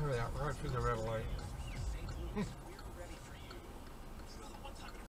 Look at that, right through the red light.